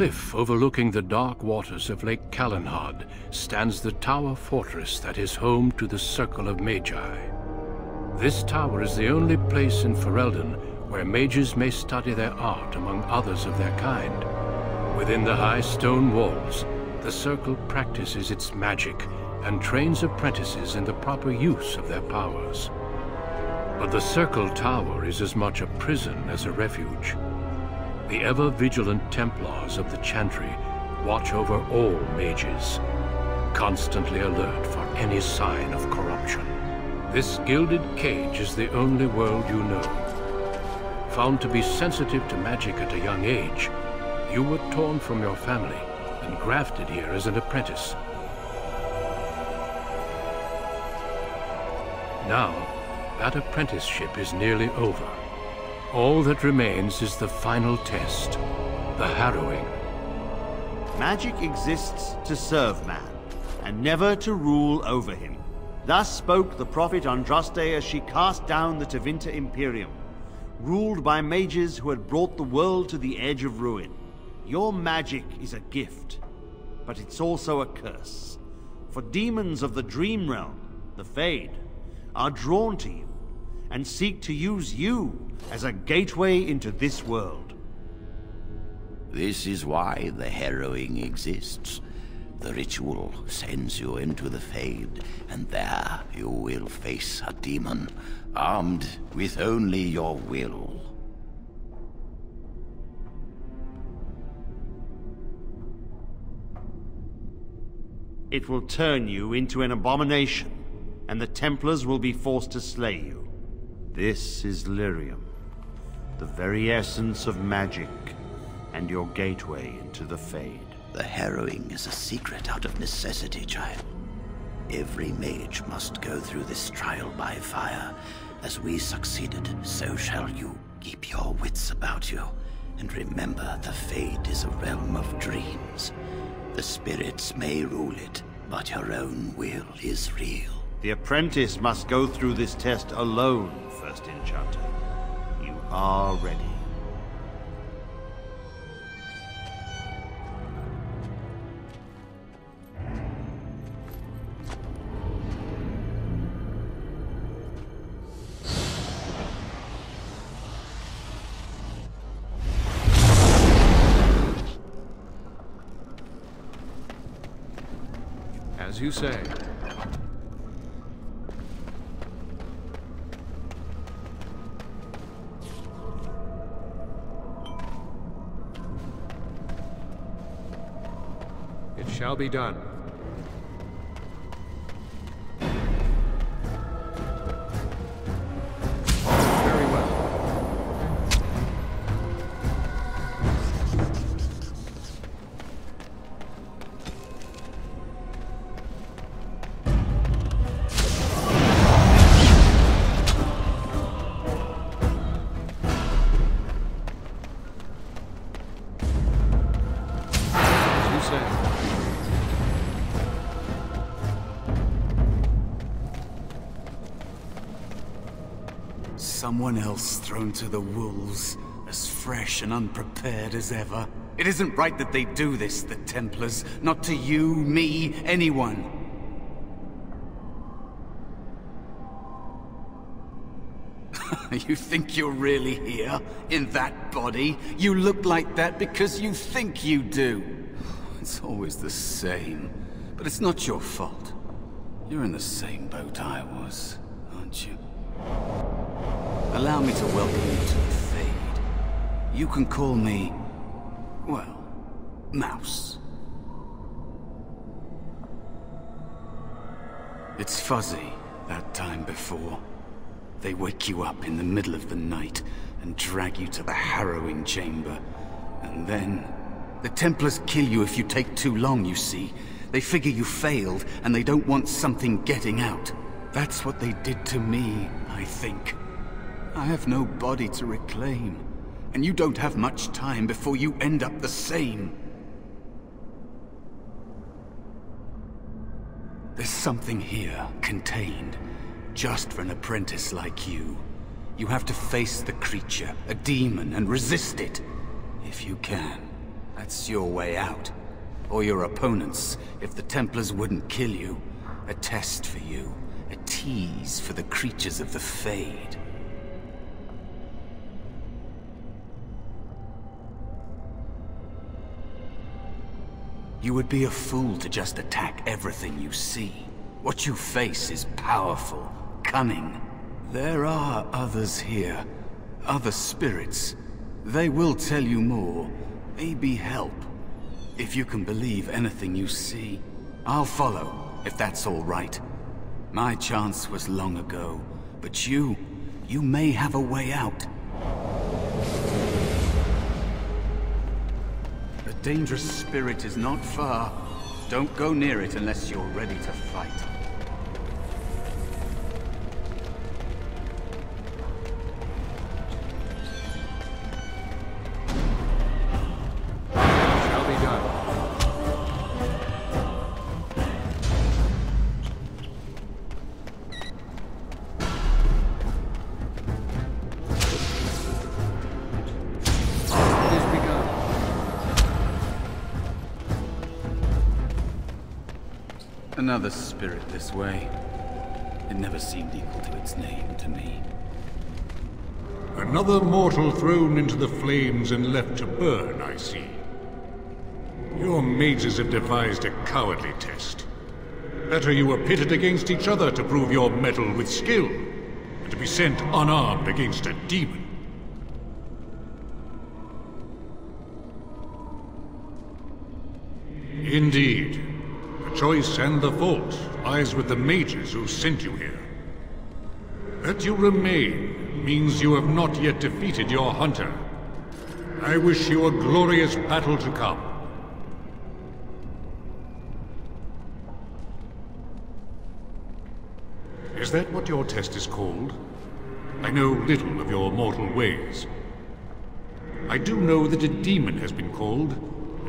cliff overlooking the dark waters of Lake Calenhad stands the tower fortress that is home to the Circle of Magi. This tower is the only place in Ferelden where mages may study their art among others of their kind. Within the high stone walls, the Circle practices its magic and trains apprentices in the proper use of their powers. But the Circle Tower is as much a prison as a refuge. The ever-vigilant Templars of the Chantry watch over all mages, constantly alert for any sign of corruption. This gilded cage is the only world you know. Found to be sensitive to magic at a young age, you were torn from your family and grafted here as an apprentice. Now, that apprenticeship is nearly over. All that remains is the final test, the harrowing. Magic exists to serve man, and never to rule over him. Thus spoke the prophet Andraste as she cast down the Tevinter Imperium, ruled by mages who had brought the world to the edge of ruin. Your magic is a gift, but it's also a curse. For demons of the Dream Realm, the Fade, are drawn to you and seek to use you as a gateway into this world. This is why the harrowing exists. The ritual sends you into the Fade, and there you will face a demon, armed with only your will. It will turn you into an abomination, and the Templars will be forced to slay you. This is Lyrium, the very essence of magic, and your gateway into the Fade. The harrowing is a secret out of necessity, child. Every mage must go through this trial by fire. As we succeeded, so shall you. Keep your wits about you, and remember the Fade is a realm of dreams. The spirits may rule it, but your own will is real. The apprentice must go through this test alone, First Enchanter. You are ready. As you say. Shall be done. Someone else thrown to the wolves, as fresh and unprepared as ever. It isn't right that they do this, the Templars. Not to you, me, anyone. you think you're really here? In that body? You look like that because you think you do. It's always the same. But it's not your fault. You're in the same boat I was, aren't you? Allow me to welcome you to the Fade. You can call me... well, Mouse. It's fuzzy, that time before. They wake you up in the middle of the night and drag you to the harrowing chamber. And then... The Templars kill you if you take too long, you see. They figure you failed, and they don't want something getting out. That's what they did to me, I think. I have no body to reclaim. And you don't have much time before you end up the same. There's something here, contained, just for an apprentice like you. You have to face the creature, a demon, and resist it. If you can. That's your way out. Or your opponents, if the Templars wouldn't kill you. A test for you. A tease for the creatures of the Fade. You would be a fool to just attack everything you see. What you face is powerful, cunning. There are others here. Other spirits. They will tell you more. Maybe help. If you can believe anything you see. I'll follow, if that's all right. My chance was long ago. But you... you may have a way out. Dangerous spirit is not far. Don't go near it unless you're ready to fight. Another spirit this way. It never seemed equal to its name to me. Another mortal thrown into the flames and left to burn, I see. Your mages have devised a cowardly test. Better you were pitted against each other to prove your mettle with skill, and to be sent unarmed against a demon. Indeed. Choice and the fault lies with the mages who sent you here. That you remain means you have not yet defeated your hunter. I wish you a glorious battle to come. Is that what your test is called? I know little of your mortal ways. I do know that a demon has been called,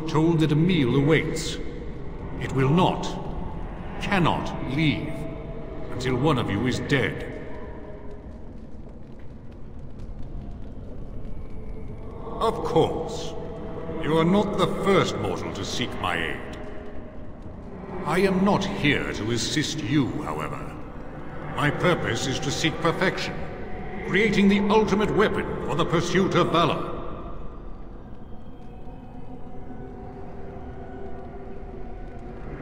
told that a meal awaits. It will not, cannot leave, until one of you is dead. Of course. You are not the first mortal to seek my aid. I am not here to assist you, however. My purpose is to seek perfection, creating the ultimate weapon for the pursuit of valor.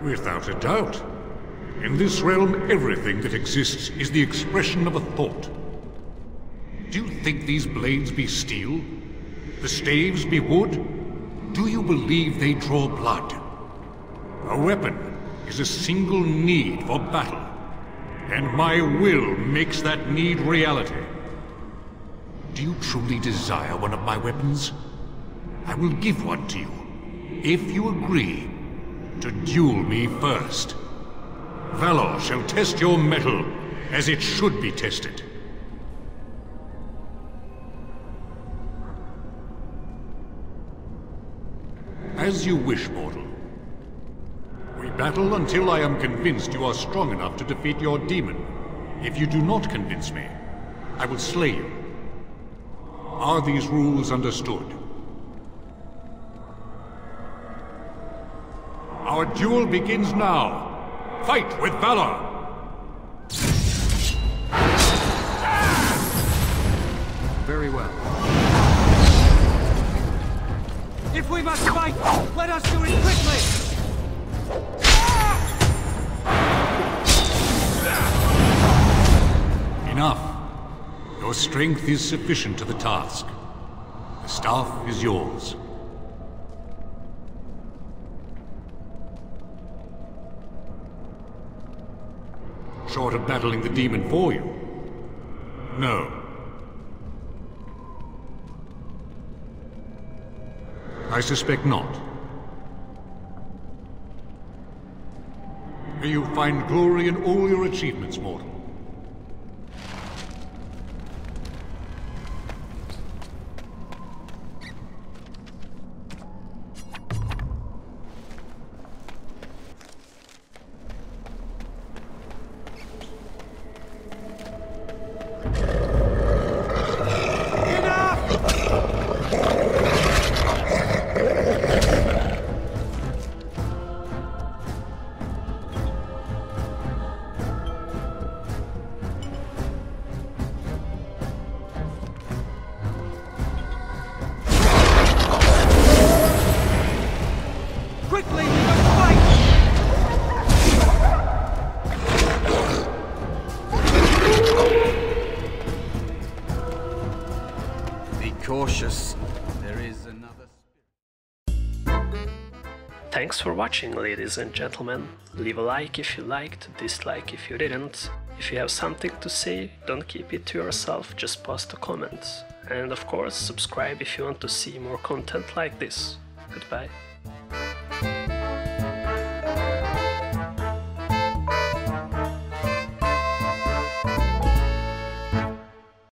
Without a doubt. In this realm, everything that exists is the expression of a thought. Do you think these blades be steel? The staves be wood? Do you believe they draw blood? A weapon is a single need for battle, and my will makes that need reality. Do you truly desire one of my weapons? I will give one to you, if you agree to duel me first. Valor shall test your mettle as it should be tested. As you wish, mortal. We battle until I am convinced you are strong enough to defeat your demon. If you do not convince me, I will slay you. Are these rules understood? Our duel begins now. Fight with valor! Very well. If we must fight, let us do it quickly! Enough. Your strength is sufficient to the task. The staff is yours. Short of battling the demon for you? No. I suspect not. May you find glory in all your achievements, mortal. Thanks for watching, ladies and gentlemen. Leave a like if you liked, dislike if you didn't. If you have something to say, don't keep it to yourself, just post a comment. And of course, subscribe if you want to see more content like this. Goodbye.